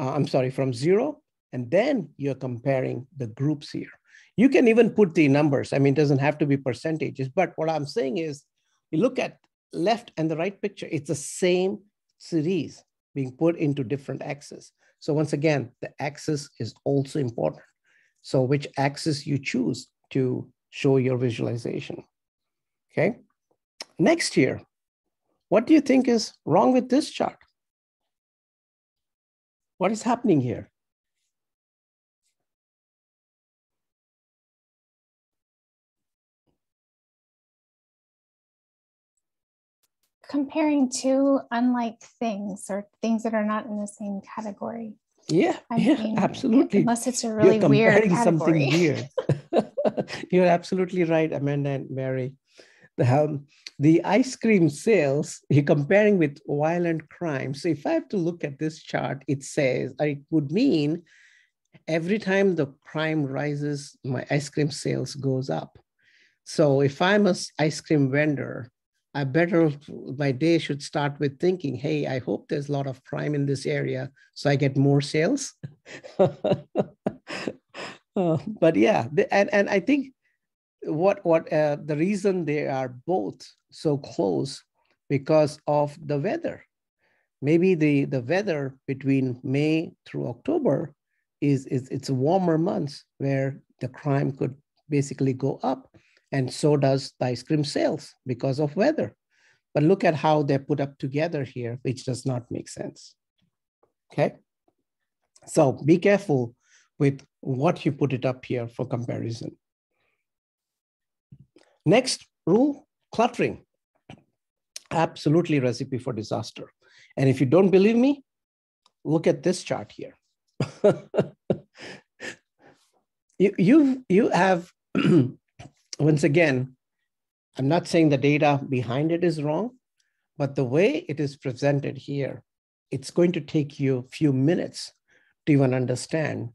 uh, I'm sorry, from zero, and then you're comparing the groups here. You can even put the numbers. I mean, it doesn't have to be percentages, but what I'm saying is you look at left and the right picture, it's the same series being put into different axes. So once again, the axis is also important. So which axis you choose to show your visualization. Okay. Next here, what do you think is wrong with this chart? What is happening here? comparing two unlike things or things that are not in the same category. Yeah, I yeah, mean, absolutely. Unless it's a really You're weird category. something weird. You're absolutely right, Amanda and Mary. The, um, the ice cream sales, you're comparing with violent crime. So if I have to look at this chart, it says, it would mean every time the crime rises, my ice cream sales goes up. So if I'm a ice cream vendor, I better, my day should start with thinking, hey, I hope there's a lot of crime in this area so I get more sales. uh, but yeah, and, and I think what, what uh, the reason they are both so close because of the weather. Maybe the, the weather between May through October is, is it's warmer months where the crime could basically go up and so does the ice cream sales because of weather. But look at how they're put up together here, which does not make sense. Okay. So be careful with what you put it up here for comparison. Next rule, cluttering. Absolutely recipe for disaster. And if you don't believe me, look at this chart here. you, you, you have once again, I'm not saying the data behind it is wrong, but the way it is presented here, it's going to take you a few minutes to even understand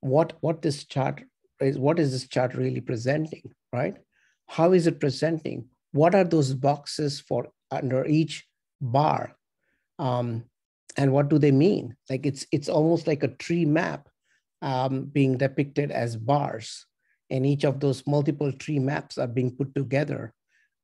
what, what this chart is, what is this chart really presenting, right? How is it presenting? What are those boxes for under each bar? Um, and what do they mean? Like it's, it's almost like a tree map um, being depicted as bars and each of those multiple tree maps are being put together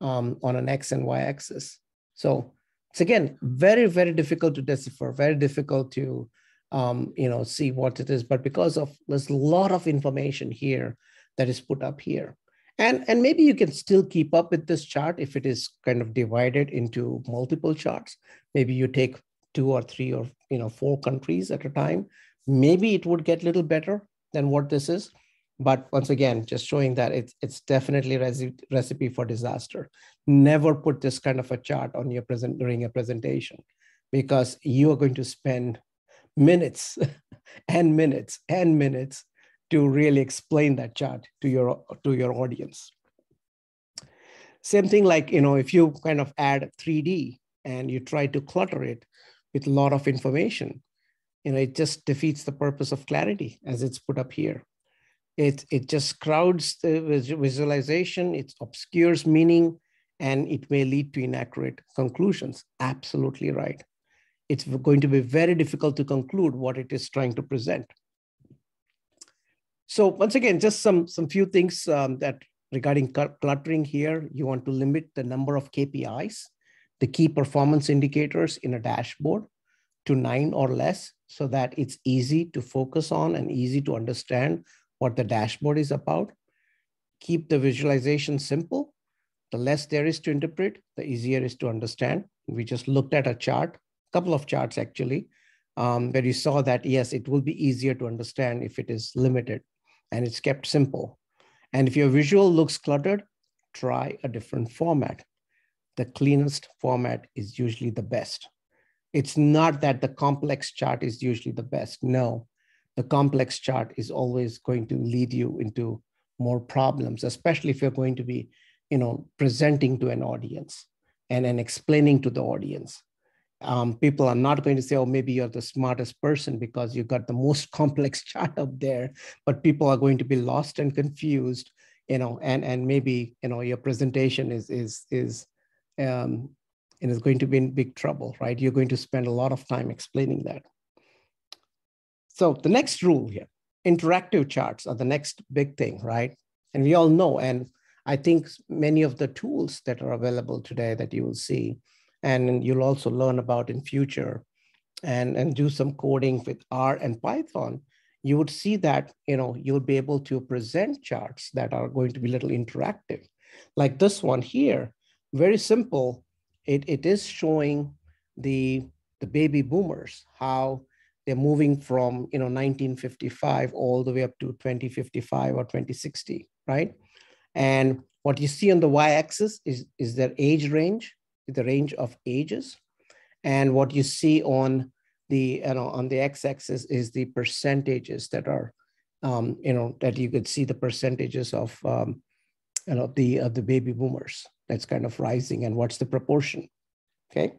um, on an X and Y axis. So it's again, very, very difficult to decipher, very difficult to, um, you know, see what it is. But because of there's a lot of information here that is put up here. And, and maybe you can still keep up with this chart if it is kind of divided into multiple charts. Maybe you take two or three or you know four countries at a time. Maybe it would get a little better than what this is. But once again, just showing that it's, it's definitely recipe for disaster. Never put this kind of a chart on your present during a presentation because you are going to spend minutes and minutes and minutes to really explain that chart to your, to your audience. Same thing like, you know, if you kind of add 3D and you try to clutter it with a lot of information, you know, it just defeats the purpose of clarity as it's put up here. It, it just crowds the visualization, it obscures meaning, and it may lead to inaccurate conclusions. Absolutely right. It's going to be very difficult to conclude what it is trying to present. So once again, just some, some few things um, that regarding cluttering here, you want to limit the number of KPIs, the key performance indicators in a dashboard to nine or less so that it's easy to focus on and easy to understand what the dashboard is about. Keep the visualization simple. The less there is to interpret, the easier is to understand. We just looked at a chart, a couple of charts actually, um, where you saw that, yes, it will be easier to understand if it is limited and it's kept simple. And if your visual looks cluttered, try a different format. The cleanest format is usually the best. It's not that the complex chart is usually the best. No, the complex chart is always going to lead you into more problems, especially if you're going to be, you know, presenting to an audience and then explaining to the audience. Um, people are not going to say, oh, maybe you're the smartest person because you got the most complex chart up there, but people are going to be lost and confused, you know, and, and maybe, you know, your presentation is, is, is, um, and is going to be in big trouble, right? You're going to spend a lot of time explaining that. So the next rule here, interactive charts are the next big thing, right? And we all know, and I think many of the tools that are available today that you will see, and you'll also learn about in future, and, and do some coding with R and Python, you would see that you know you'll be able to present charts that are going to be a little interactive. Like this one here, very simple. It, it is showing the, the baby boomers, how they're moving from you know 1955 all the way up to 2055 or 2060 right and what you see on the y-axis is is their age range the range of ages and what you see on the you know on the x-axis is the percentages that are um, you know that you could see the percentages of um, you know the uh, the baby boomers that's kind of rising and what's the proportion okay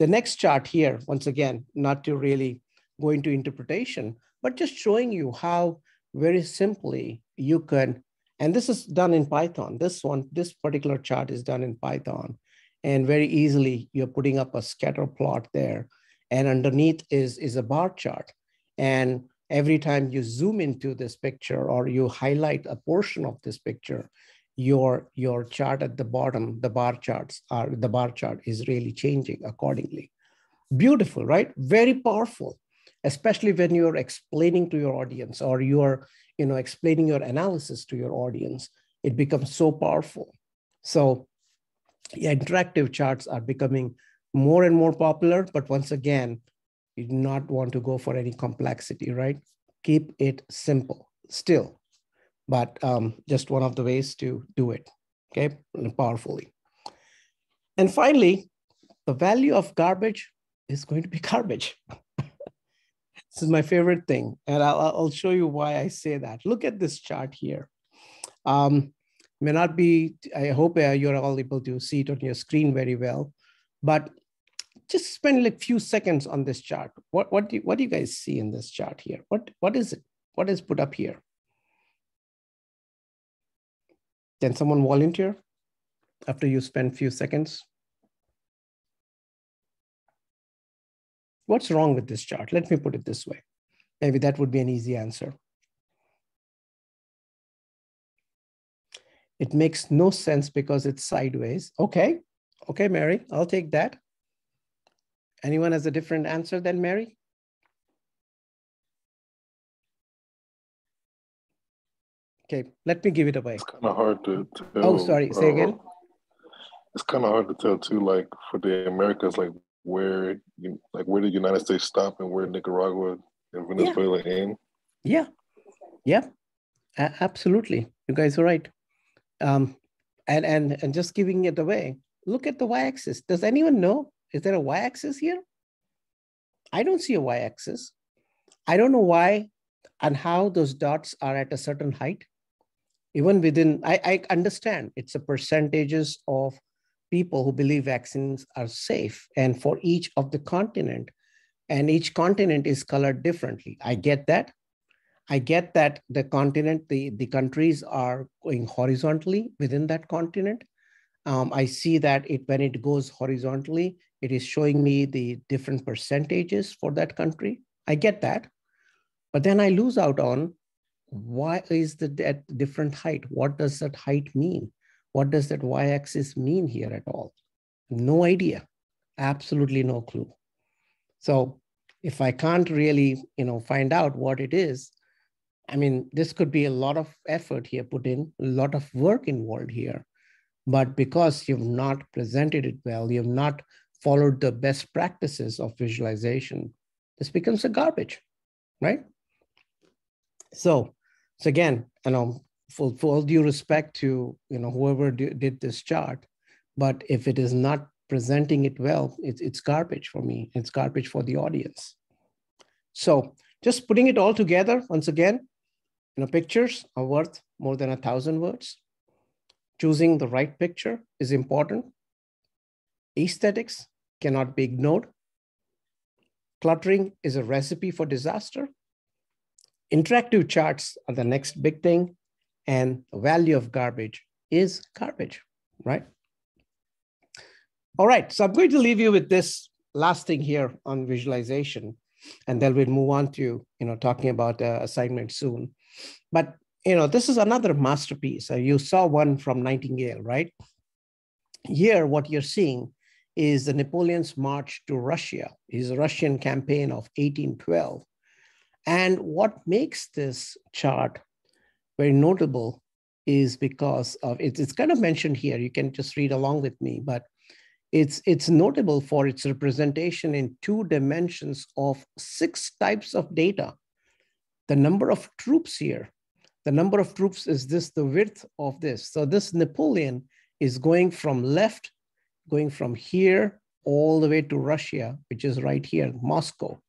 the next chart here once again not to really go into interpretation, but just showing you how very simply you can, and this is done in Python. This one, this particular chart is done in Python. And very easily you're putting up a scatter plot there. And underneath is, is a bar chart. And every time you zoom into this picture or you highlight a portion of this picture, your, your chart at the bottom, the bar charts are, the bar chart is really changing accordingly. Beautiful, right? Very powerful especially when you're explaining to your audience or you're you know explaining your analysis to your audience it becomes so powerful so interactive charts are becoming more and more popular but once again you do not want to go for any complexity right keep it simple still but um, just one of the ways to do it okay powerfully and finally the value of garbage is going to be garbage this is my favorite thing, and I'll, I'll show you why I say that. Look at this chart here. Um, may not be, I hope uh, you're all able to see it on your screen very well, but just spend like few seconds on this chart. What, what, do you, what do you guys see in this chart here? What, what is it? What is put up here? Can someone volunteer after you spend few seconds? What's wrong with this chart? Let me put it this way. Maybe that would be an easy answer. It makes no sense because it's sideways. Okay, okay, Mary, I'll take that. Anyone has a different answer than Mary? Okay, let me give it away. It's kind of hard to tell. Oh, sorry, say again. Uh, it's kind of hard to tell too, like for the Americas, like where like where the United States stop and where Nicaragua and Venezuela yeah. aim? Yeah, yeah, A- absolutely. You guys are right. Um, and and and just giving it away. Look at the y-axis. Does anyone know? Is there a y-axis here? I don't see a y-axis. I don't know why and how those dots are at a certain height. Even within, I, I understand it's a percentages of people who believe vaccines are safe and for each of the continent and each continent is colored differently i get that i get that the continent the, the countries are going horizontally within that continent. Um, i see that it when it goes horizontally it is showing me the different percentages for that country. I get that. But then i lose out on why is the at different height? What does that height mean? What does that y-axis mean here at all? No idea, absolutely no clue. So if I can't really, you know, find out what it is, I mean, this could be a lot of effort here put in, a lot of work involved here. But because you've not presented it well, you've not followed the best practices of visualization, this becomes a garbage, right? So, so again, you know, full, full due respect to you know whoever did this chart, but if it is not presenting it well, it's garbage for me. It's garbage for the audience. So just putting it all together, once again, you know, pictures are worth more than a thousand words. Choosing the right picture is important. Aesthetics cannot be ignored. Cluttering is a recipe for disaster. Interactive charts are the next big thing and the value of garbage is garbage, right? All right, so I'm going to leave you with this last thing here on visualization, and then we'll move on to you know talking about uh, assignment soon. But you know, this is another masterpiece. Uh, you saw one from Nightingale, right? Here, what you're seeing is the Napoleon's march to Russia, his Russian campaign of 1812. And what makes this chart very notable is because of it's, it's kind of mentioned here. You can just read along with me, but it's, it's notable for its representation in two dimensions of six types of data. The number of troops here, the number of troops is this, the width of this. So this Napoleon is going from left, going from here all the way to Russia, which is right here, Moscow.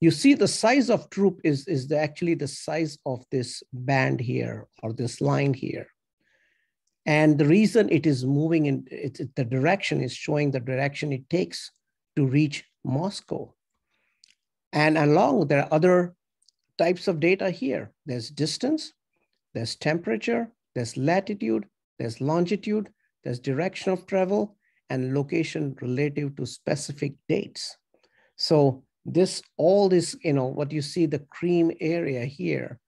You see the size of troop is, is the, actually the size of this band here or this line here. And the reason it is moving in it, it, the direction is showing the direction it takes to reach Moscow. And along there are other types of data here. There's distance, there's temperature, there's latitude, there's longitude, there's direction of travel, and location relative to specific dates. So this, all this, you know, what you see the cream area here,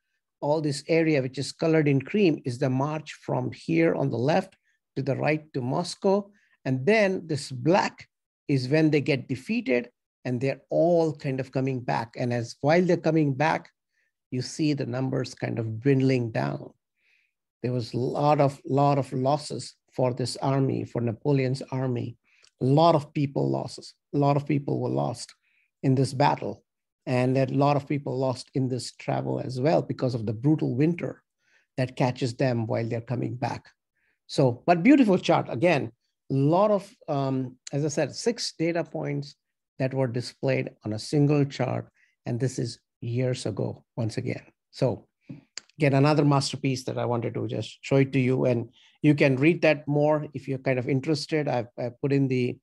all this area which is colored in cream is the march from here on the left to the right to Moscow. And then this black is when they get defeated and they're all kind of coming back. And as while they're coming back, you see the numbers kind of dwindling down. There was a lot of, lot of losses for this army, for Napoleon's army. A lot of people losses, a lot of people were lost in this battle. And a lot of people lost in this travel as well because of the brutal winter that catches them while they're coming back. So, but beautiful chart. Again, a lot of, um, as I said, six data points that were displayed on a single chart. And this is years ago, once again. So again, another masterpiece that I wanted to just show it to you. And you can read that more if you're kind of interested. I've, I've put in the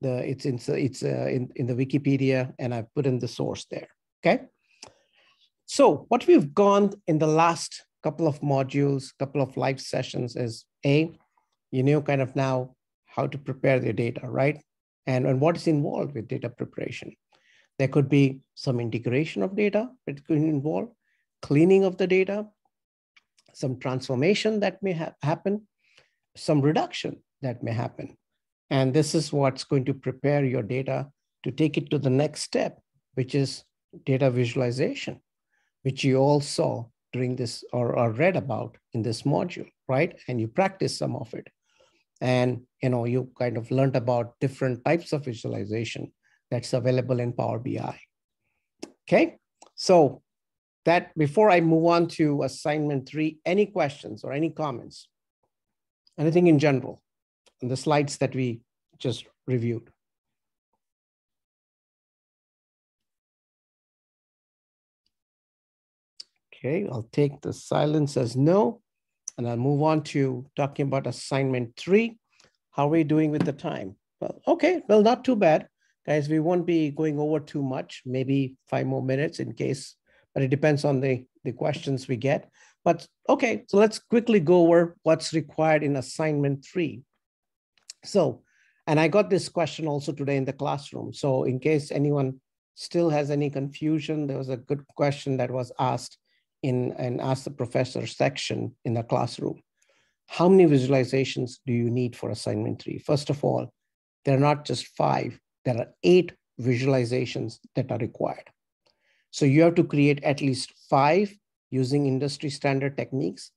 the it's in it's uh, in in the Wikipedia, and I've put in the source there. Okay. So what we've gone in the last couple of modules, couple of live sessions is a, you know, kind of now how to prepare the data, right? And, and what is involved with data preparation. There could be some integration of data that could involve, cleaning of the data, some transformation that may ha happen, some reduction that may happen. And this is what's going to prepare your data to take it to the next step, which is data visualization, which you all saw during this or, or read about in this module, right? And you practice some of it. And you know, you kind of learned about different types of visualization that's available in Power BI. Okay, so that before I move on to assignment three, any questions or any comments? Anything in general? on the slides that we just reviewed. Okay, I'll take the silence as no, and I'll move on to talking about assignment three. How are we doing with the time? Well, okay, well, not too bad. Guys, we won't be going over too much, maybe five more minutes in case, but it depends on the, the questions we get. But okay, so let's quickly go over what's required in assignment three. So, and I got this question also today in the classroom. So in case anyone still has any confusion, there was a good question that was asked in an Ask the Professor section in the classroom. How many visualizations do you need for assignment three? First of all, there are not just five, there are eight visualizations that are required. So you have to create at least five using industry standard techniques.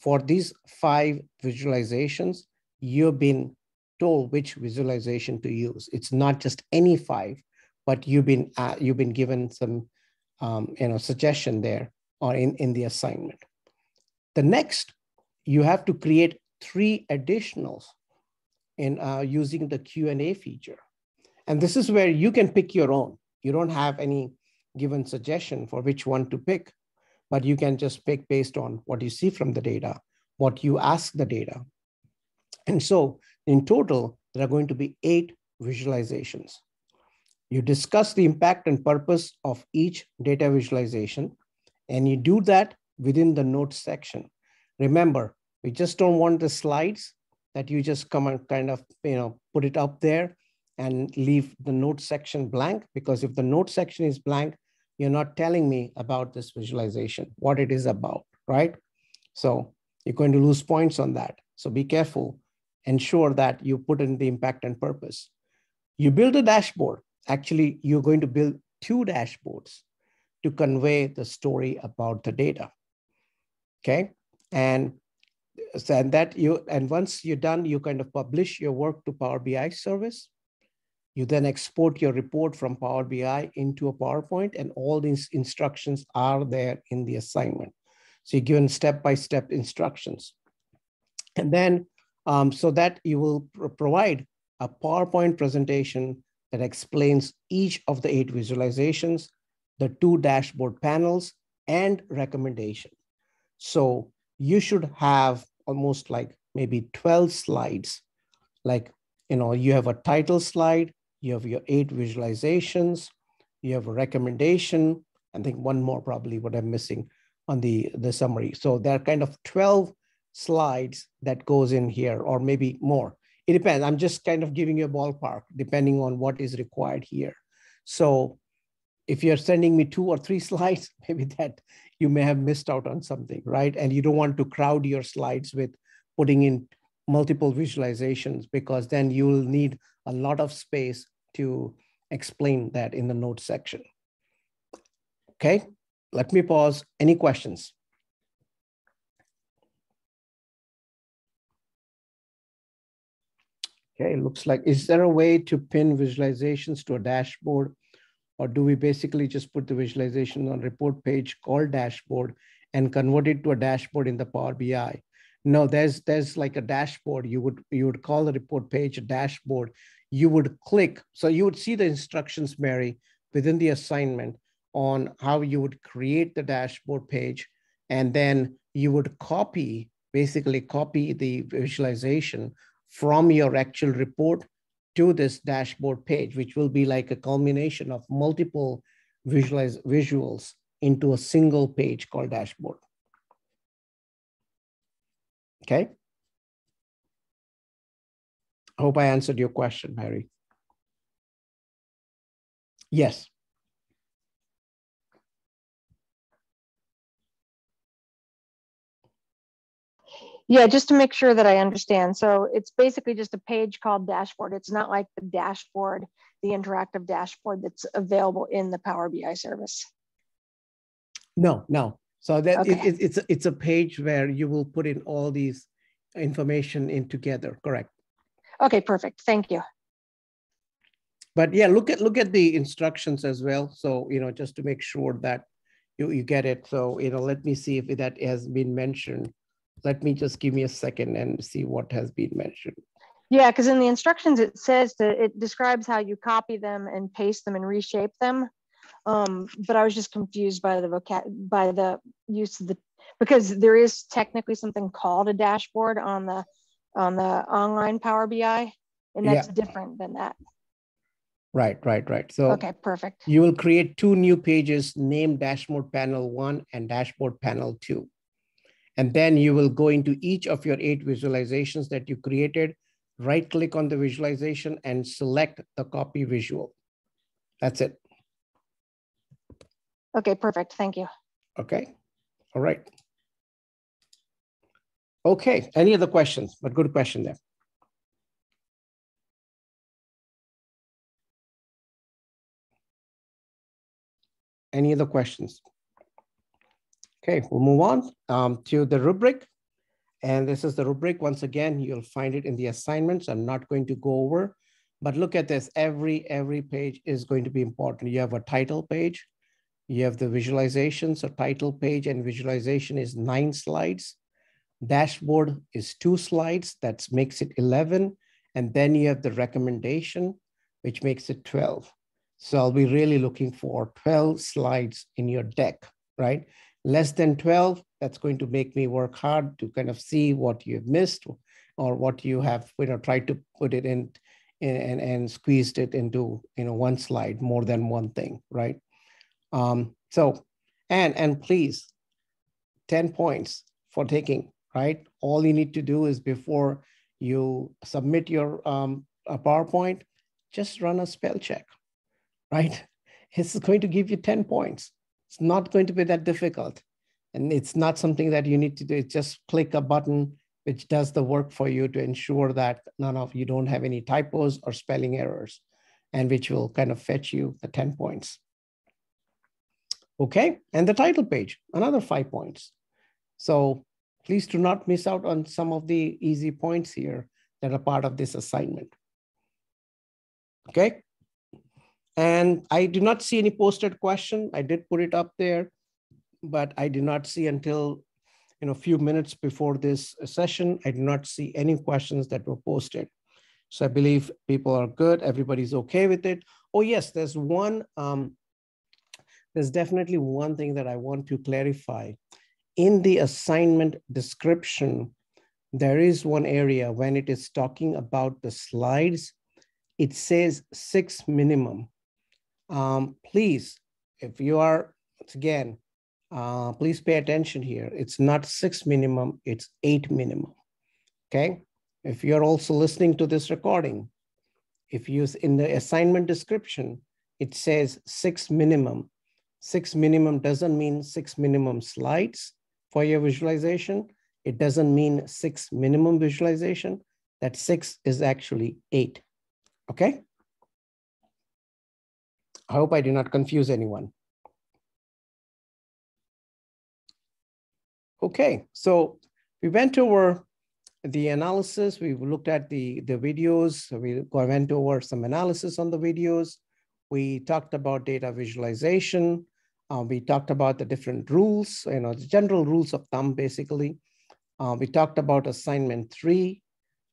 For these five visualizations, you've been told which visualization to use. It's not just any five, but you've been uh, you've been given some um, you know suggestion there or in, in the assignment. The next, you have to create three additionals in uh, using the Q&A feature. And this is where you can pick your own. You don't have any given suggestion for which one to pick, but you can just pick based on what you see from the data, what you ask the data. And so in total, there are going to be eight visualizations. You discuss the impact and purpose of each data visualization, and you do that within the notes section. Remember, we just don't want the slides that you just come and kind of, you know, put it up there and leave the note section blank, because if the note section is blank, you're not telling me about this visualization, what it is about, right? So you're going to lose points on that. So be careful. Ensure that you put in the impact and purpose. You build a dashboard. Actually, you're going to build two dashboards to convey the story about the data. Okay. And so and that you and once you're done, you kind of publish your work to Power BI service. You then export your report from Power BI into a PowerPoint, and all these instructions are there in the assignment. So you're given step-by-step instructions. And then, um, so that you will provide a PowerPoint presentation that explains each of the eight visualizations, the two dashboard panels, and recommendation. So you should have almost like maybe 12 slides. Like, you know, you have a title slide, you have your eight visualizations, you have a recommendation, I think one more probably what I'm missing on the, the summary. So there are kind of 12 slides that goes in here or maybe more. It depends. I'm just kind of giving you a ballpark depending on what is required here. So if you're sending me two or three slides, maybe that you may have missed out on something, right? And you don't want to crowd your slides with putting in multiple visualizations because then you'll need a lot of space to explain that in the notes section. Okay, let me pause. Any questions? Okay, looks like, is there a way to pin visualizations to a dashboard? Or do we basically just put the visualization on report page called dashboard and convert it to a dashboard in the Power BI? No, there's there's like a dashboard. You would you would call the report page a dashboard. You would click, so you would see the instructions, Mary, within the assignment on how you would create the dashboard page. And then you would copy, basically copy the visualization from your actual report to this dashboard page, which will be like a culmination of multiple visualize, visuals into a single page called dashboard. Okay. I hope I answered your question, Mary. Yes. Yeah, just to make sure that I understand. So it's basically just a page called dashboard. It's not like the dashboard, the interactive dashboard that's available in the Power BI service. No, no. So that okay. it, it, it's it's a page where you will put in all these information in together. Correct. Okay, perfect. Thank you. But yeah, look at look at the instructions as well. So you know, just to make sure that you you get it. So you know, let me see if that has been mentioned let me just give me a second and see what has been mentioned. Yeah, because in the instructions it says that it describes how you copy them and paste them and reshape them. Um, but I was just confused by the vocab by the use of the because there is technically something called a dashboard on the on the online Power BI, and that's yeah. different than that. Right, right, right. So okay, perfect. You will create two new pages named Dashboard Panel One and Dashboard Panel Two. And then you will go into each of your eight visualizations that you created, right click on the visualization and select the copy visual. That's it. Okay, perfect. Thank you. Okay. All right. Okay. Any other questions? But good question there. Any other questions? Okay, we'll move on um, to the rubric. And this is the rubric. Once again, you'll find it in the assignments. I'm not going to go over, but look at this. Every, every page is going to be important. You have a title page. You have the visualization. So title page and visualization is nine slides. Dashboard is two slides. That makes it 11. And then you have the recommendation, which makes it 12. So I'll be really looking for 12 slides in your deck, right? less than 12, that's going to make me work hard to kind of see what you've missed or what you have, you know, tried to put it in and, and squeezed it into, you know, one slide, more than one thing, right? Um, so, and, and please, 10 points for taking, right? All you need to do is before you submit your um, a PowerPoint, just run a spell check, right? It's going to give you 10 points. It's not going to be that difficult. And it's not something that you need to do. It's just click a button which does the work for you to ensure that none of you don't have any typos or spelling errors, and which will kind of fetch you the 10 points. Okay, and the title page, another five points. So please do not miss out on some of the easy points here that are part of this assignment. Okay, and I do not see any posted question. I did put it up there, but I did not see until you know, a few minutes before this session, I did not see any questions that were posted. So I believe people are good. Everybody's okay with it. Oh yes, there's one, um, there's definitely one thing that I want to clarify. In the assignment description, there is one area when it is talking about the slides, it says six minimum. Um, please, if you are, again, uh, please pay attention here. It's not six minimum, it's eight minimum. Okay. If you're also listening to this recording, if you in the assignment description, it says six minimum. Six minimum doesn't mean six minimum slides for your visualization. It doesn't mean six minimum visualization. That six is actually eight. Okay. I hope I did not confuse anyone. Okay, so we went over the analysis. We looked at the, the videos. We went over some analysis on the videos. We talked about data visualization. Uh, we talked about the different rules, you know, the general rules of thumb, basically. Uh, we talked about assignment three,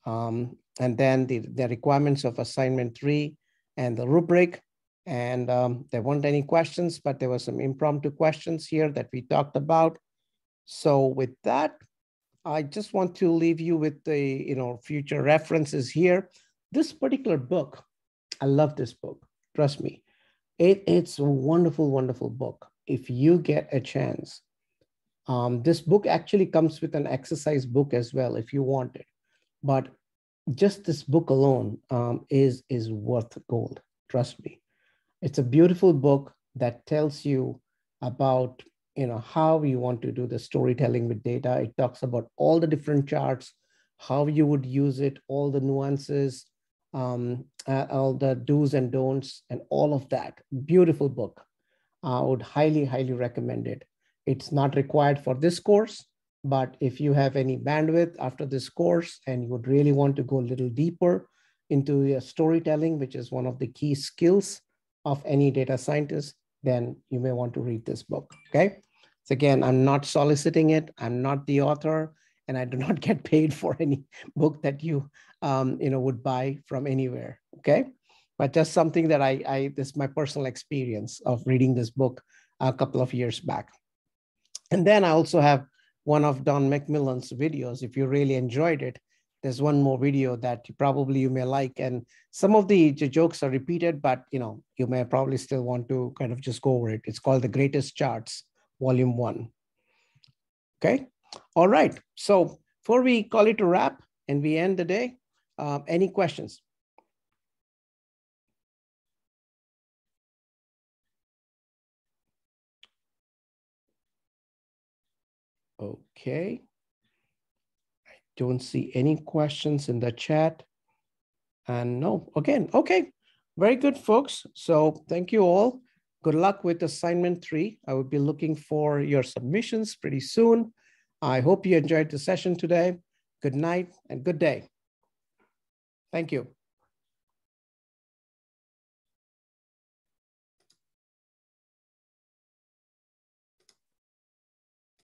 um, and then the, the requirements of assignment three and the rubric. And um, there weren't any questions, but there were some impromptu questions here that we talked about. So with that, I just want to leave you with the you know future references here. This particular book, I love this book. Trust me, it, it's a wonderful, wonderful book. If you get a chance, um, this book actually comes with an exercise book as well if you want it. But just this book alone um, is is worth gold. Trust me, it's a beautiful book that tells you about you know how you want to do the storytelling with data it talks about all the different charts how you would use it all the nuances um, uh, all the do's and don'ts and all of that. Beautiful book. I would highly highly recommend it. It's not required for this course but if you have any bandwidth after this course and you would really want to go a little deeper into your storytelling which is one of the key skills of any data scientist then you may want to read this book okay? So again, I'm not soliciting it. I'm not the author, and I do not get paid for any book that you um, you know would buy from anywhere. Okay, but just something that I, I this is my personal experience of reading this book a couple of years back. And then I also have one of Don McMillan's videos. If you really enjoyed it, there's one more video that you probably you may like and some of the jokes are repeated but you know you may probably still want to kind of just go over it it's called the greatest charts volume one. Okay, all right. So before we call it a wrap and we end the day, uh, any questions? Okay. I don't see any questions in the chat. And no, again, okay. Very good, folks. So thank you all. Good luck with assignment three. I will be looking for your submissions pretty soon. I hope you enjoyed the session today. Good night and good day. Thank you.